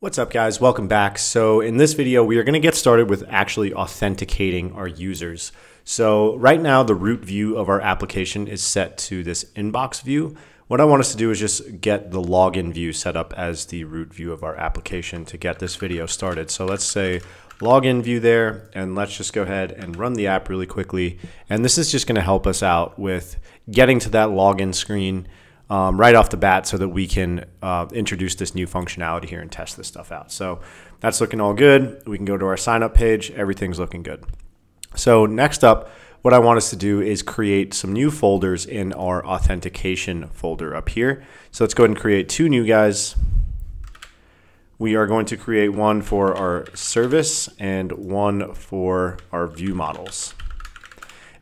What's up guys, welcome back. So in this video, we are gonna get started with actually authenticating our users. So right now, the root view of our application is set to this inbox view. What I want us to do is just get the login view set up as the root view of our application to get this video started. So let's say login view there, and let's just go ahead and run the app really quickly. And this is just gonna help us out with getting to that login screen um, right off the bat so that we can uh, introduce this new functionality here and test this stuff out. So that's looking all good. We can go to our sign up page. Everything's looking good. So next up, what I want us to do is create some new folders in our authentication folder up here. So let's go ahead and create two new guys. We are going to create one for our service and one for our view models.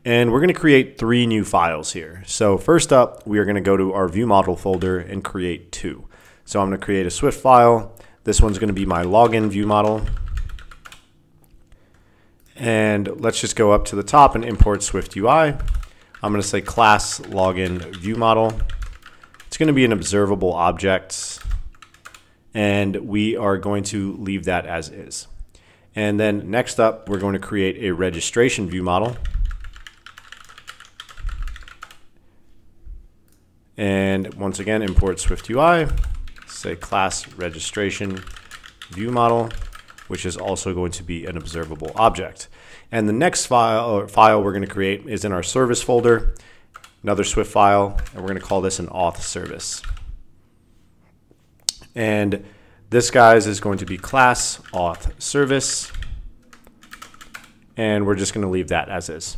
And we're going to create three new files here. So first up, we are going to go to our view model folder and create two. So I'm going to create a Swift file. This one's going to be my login view model. And let's just go up to the top and import Swift UI. I'm going to say class login view model. It's going to be an observable object. And we are going to leave that as is. And then next up, we're going to create a registration view model. And once again, import Swift UI, say class registration view model, which is also going to be an observable object. And the next file, file we're going to create is in our service folder, another Swift file, and we're going to call this an auth service. And this, guys, is going to be class auth service. And we're just going to leave that as is.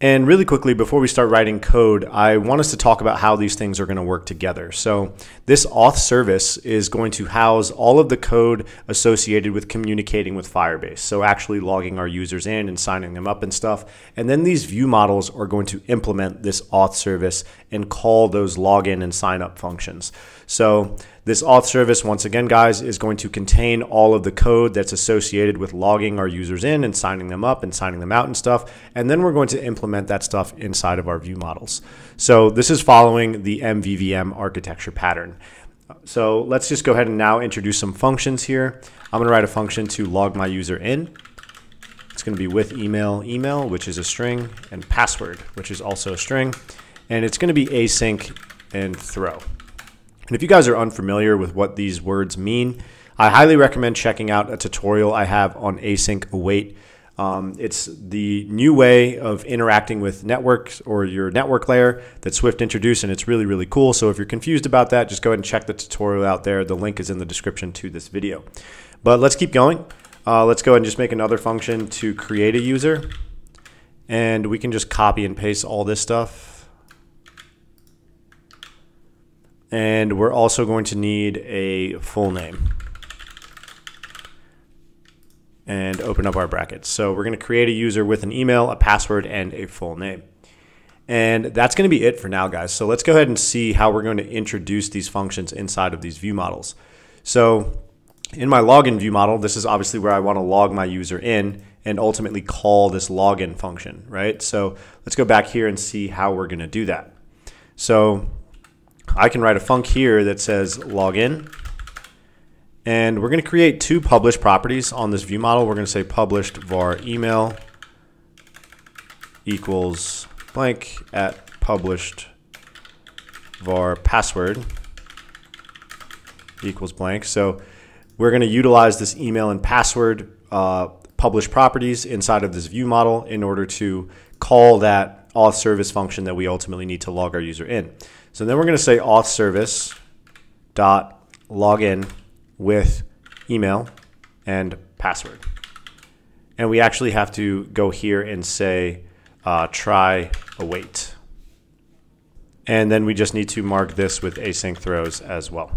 And really quickly, before we start writing code, I want us to talk about how these things are going to work together. So this auth service is going to house all of the code associated with communicating with Firebase. So actually logging our users in and signing them up and stuff. And then these view models are going to implement this auth service and call those login and sign up functions. So this auth service, once again, guys, is going to contain all of the code that's associated with logging our users in and signing them up and signing them out and stuff. And then we're going to implement that stuff inside of our view models. So this is following the MVVM architecture pattern. So let's just go ahead and now introduce some functions here. I'm going to write a function to log my user in. It's going to be with email email, which is a string, and password, which is also a string. And it's going to be async and throw. And if you guys are unfamiliar with what these words mean, I highly recommend checking out a tutorial I have on async await. Um, it's the new way of interacting with networks or your network layer that Swift introduced, and it's really, really cool. So if you're confused about that, just go ahead and check the tutorial out there. The link is in the description to this video. But let's keep going. Uh, let's go ahead and just make another function to create a user. And we can just copy and paste all this stuff And we're also going to need a full name. And open up our brackets. So we're going to create a user with an email, a password, and a full name. And that's going to be it for now, guys. So let's go ahead and see how we're going to introduce these functions inside of these view models. So in my login view model, this is obviously where I want to log my user in and ultimately call this login function, right? So let's go back here and see how we're going to do that. So I can write a func here that says login. And we're going to create two published properties on this view model. We're going to say published var email equals blank at published var password equals blank. So we're going to utilize this email and password uh, published properties inside of this view model in order to call that auth service function that we ultimately need to log our user in. So then we're going to say auth service dot login with email and password. And we actually have to go here and say uh, try await. And then we just need to mark this with async throws as well.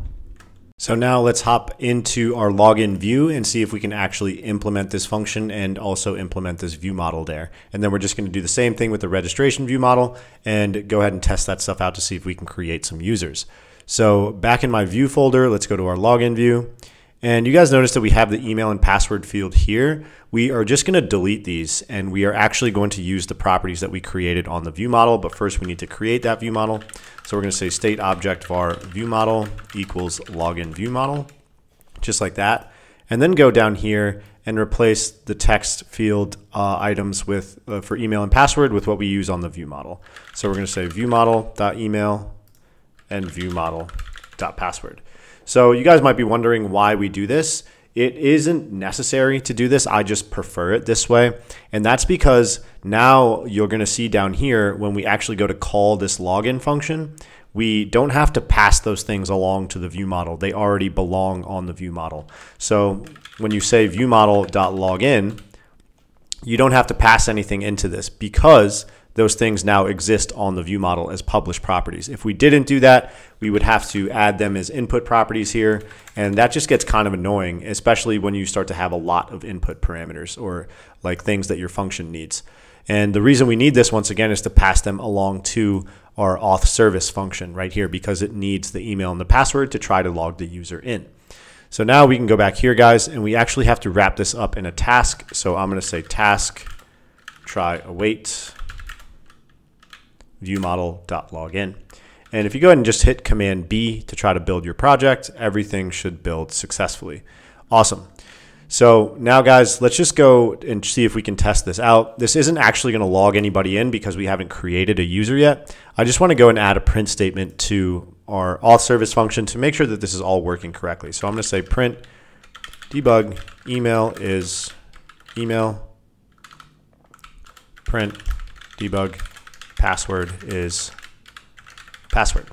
So now let's hop into our login view and see if we can actually implement this function and also implement this view model there. And then we're just going to do the same thing with the registration view model and go ahead and test that stuff out to see if we can create some users. So back in my view folder, let's go to our login view And you guys notice that we have the email and password field here. We are just going to delete these and we are actually going to use the properties that we created on the view model. But first we need to create that view model. So we're going to say state object var view model equals login view model, just like that. And then go down here and replace the text field uh, items with uh, for email and password with what we use on the view model. So we're going to say view model dot email and view model dot password. So you guys might be wondering why we do this. It isn't necessary to do this. I just prefer it this way. And that's because now you're going to see down here when we actually go to call this login function, we don't have to pass those things along to the view model. They already belong on the view model. So when you say view model.login, you don't have to pass anything into this because those things now exist on the view model as published properties. If we didn't do that, we would have to add them as input properties here. And that just gets kind of annoying, especially when you start to have a lot of input parameters or like things that your function needs. And the reason we need this once again is to pass them along to our auth service function right here because it needs the email and the password to try to log the user in. So now we can go back here, guys, and we actually have to wrap this up in a task. So I'm going to say task try await view model.login. And if you go ahead and just hit Command B to try to build your project, everything should build successfully. Awesome. So now guys, let's just go and see if we can test this out. This isn't actually going to log anybody in because we haven't created a user yet. I just want to go and add a print statement to our auth service function to make sure that this is all working correctly. So I'm going to say print debug email is email print debug password is password.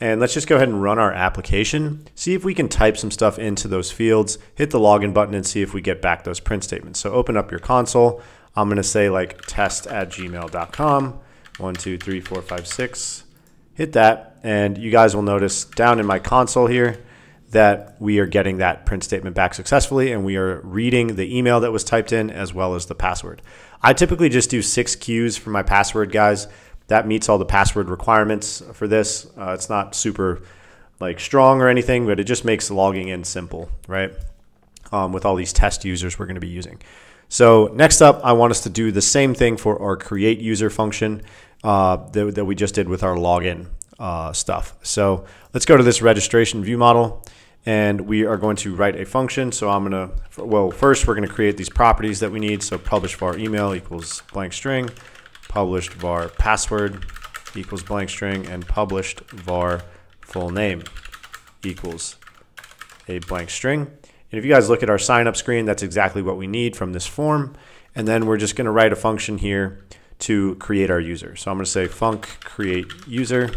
And let's just go ahead and run our application, see if we can type some stuff into those fields, hit the login button and see if we get back those print statements. So open up your console. I'm gonna say like test at gmail.com, one, two, three, four, five, six, hit that. And you guys will notice down in my console here that we are getting that print statement back successfully and we are reading the email that was typed in as well as the password. I typically just do six Qs for my password, guys that meets all the password requirements for this. Uh, it's not super like strong or anything, but it just makes logging in simple, right? Um, with all these test users we're going to be using. So next up, I want us to do the same thing for our create user function uh, that, that, we just did with our login uh, stuff. So let's go to this registration view model and we are going to write a function. So I'm going to, well, first we're going to create these properties that we need. So publish var email equals blank string published var password equals blank string and published var full name equals a blank string. And if you guys look at our sign up screen, that's exactly what we need from this form. And then we're just going to write a function here to create our user. So I'm going to say func create user.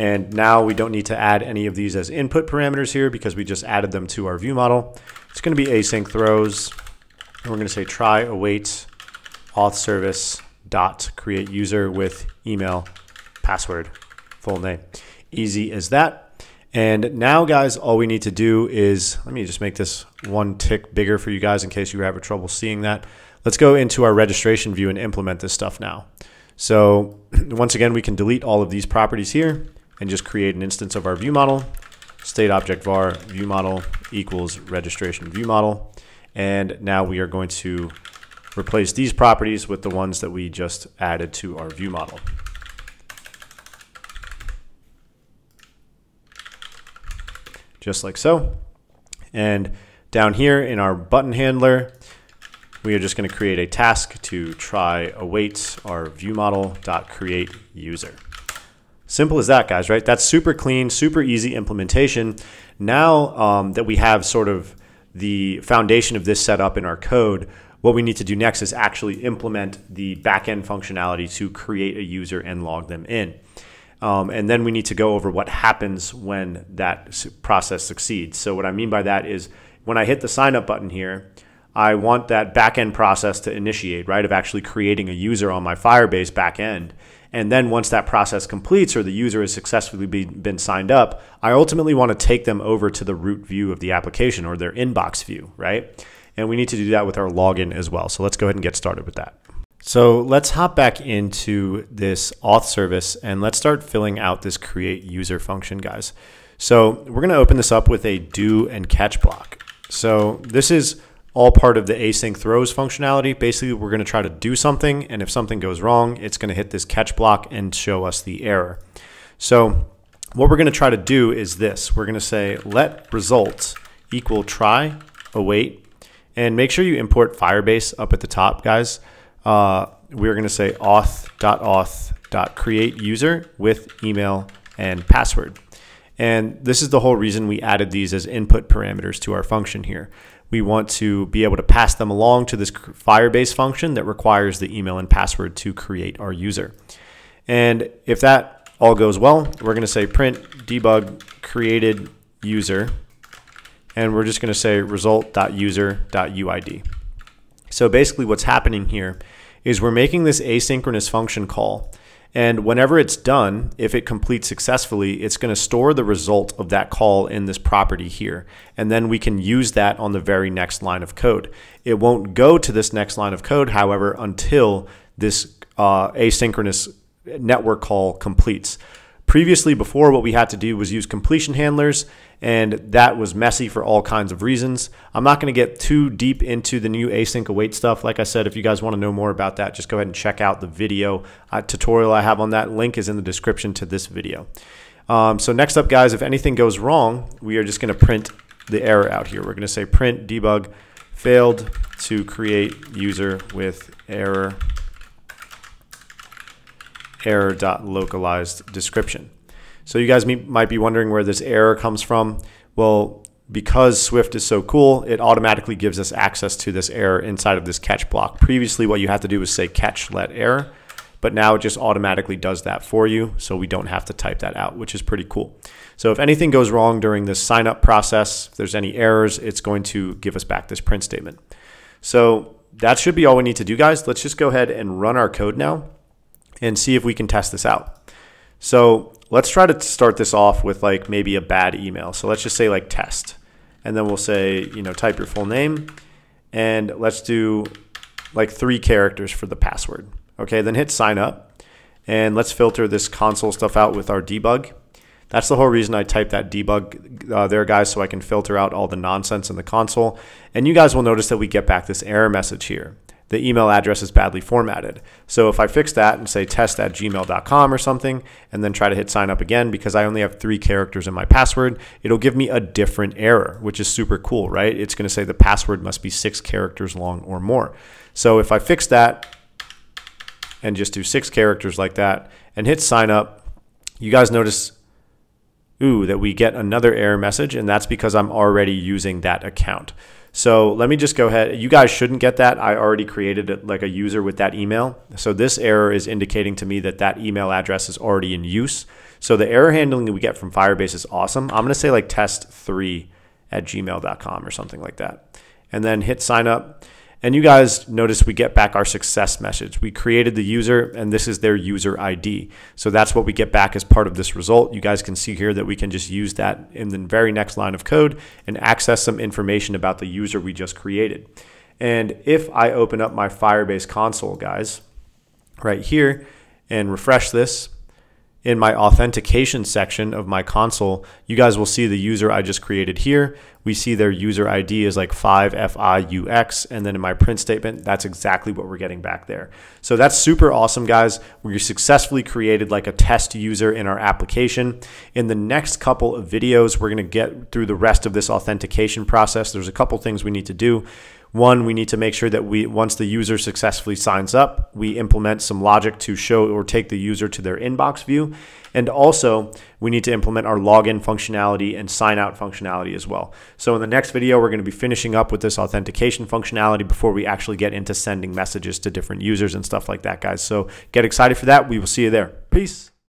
And now we don't need to add any of these as input parameters here because we just added them to our view model. It's going to be async throws. And we're going to say try await auth service dot create user with email, password, full name. Easy as that. And now, guys, all we need to do is, let me just make this one tick bigger for you guys in case you have trouble seeing that. Let's go into our registration view and implement this stuff now. So once again, we can delete all of these properties here and just create an instance of our view model. State object var view model equals registration view model. And now we are going to replace these properties with the ones that we just added to our view model. Just like so. And down here in our button handler, we are just going to create a task to try await our view model dot create user. Simple as that, guys, right? That's super clean, super easy implementation. Now um, that we have sort of the foundation of this set up in our code, what we need to do next is actually implement the backend functionality to create a user and log them in. Um, and then we need to go over what happens when that process succeeds. So what I mean by that is when I hit the sign up button here, I want that backend process to initiate, right, of actually creating a user on my Firebase backend. And then once that process completes or the user has successfully be, been signed up, I ultimately want to take them over to the root view of the application or their inbox view, right? And we need to do that with our login as well. So let's go ahead and get started with that. So let's hop back into this auth service and let's start filling out this create user function, guys. So we're going to open this up with a do and catch block. So this is all part of the async throws functionality. Basically, we're going to try to do something, and if something goes wrong, it's going to hit this catch block and show us the error. So what we're going to try to do is this. We're going to say let results equal try await, and make sure you import Firebase up at the top, guys. Uh, we're going to say auth.auth.create user with email and password. And this is the whole reason we added these as input parameters to our function here. We want to be able to pass them along to this Firebase function that requires the email and password to create our user. And if that all goes well, we're going to say print debug created user, and we're just going to say result.user.uid. So basically what's happening here is we're making this asynchronous function call and whenever it's done, if it completes successfully, it's going to store the result of that call in this property here. And then we can use that on the very next line of code. It won't go to this next line of code, however, until this uh, asynchronous network call completes. Previously, before, what we had to do was use completion handlers, and that was messy for all kinds of reasons. I'm not going to get too deep into the new async await stuff. Like I said, if you guys want to know more about that, just go ahead and check out the video uh, tutorial I have on that. Link is in the description to this video. Um, so next up, guys, if anything goes wrong, we are just going to print the error out here. We're going to say print debug failed to create user with error error.localized description. So you guys might be wondering where this error comes from. Well, because Swift is so cool, it automatically gives us access to this error inside of this catch block. Previously, what you had to do was say catch let error, but now it just automatically does that for you, so we don't have to type that out, which is pretty cool. So if anything goes wrong during this sign up process, if there's any errors, it's going to give us back this print statement. So that should be all we need to do, guys. Let's just go ahead and run our code now and see if we can test this out. So let's try to start this off with like maybe a bad email. So let's just say like test. And then we'll say, you know, type your full name and let's do like three characters for the password. Okay, then hit sign up and let's filter this console stuff out with our debug. That's the whole reason I typed that debug uh, there, guys, so I can filter out all the nonsense in the console. And you guys will notice that we get back this error message here the email address is badly formatted. So if I fix that and say test at gmail.com or something, and then try to hit sign up again because I only have three characters in my password, it'll give me a different error, which is super cool, right? It's going to say the password must be six characters long or more. So if I fix that and just do six characters like that and hit sign up, you guys notice ooh, that we get another error message, and that's because I'm already using that account. So let me just go ahead. You guys shouldn't get that. I already created it like a user with that email. So this error is indicating to me that that email address is already in use. So the error handling we get from Firebase is awesome. I'm going to say like test3 at gmail.com or something like that. And then hit sign up. And you guys notice we get back our success message. We created the user and this is their user ID. So that's what we get back as part of this result. You guys can see here that we can just use that in the very next line of code and access some information about the user we just created. And if I open up my Firebase console, guys, right here and refresh this, in my authentication section of my console, you guys will see the user I just created here. We see their user ID is like 5FIUX. And then in my print statement, that's exactly what we're getting back there. So that's super awesome, guys. We successfully created like a test user in our application. In the next couple of videos, we're going to get through the rest of this authentication process. There's a couple things we need to do. One, we need to make sure that we once the user successfully signs up, we implement some logic to show or take the user to their inbox view. And also, we need to implement our login functionality and sign out functionality as well. So in the next video, we're going to be finishing up with this authentication functionality before we actually get into sending messages to different users and stuff like that, guys. So get excited for that. We will see you there. Peace.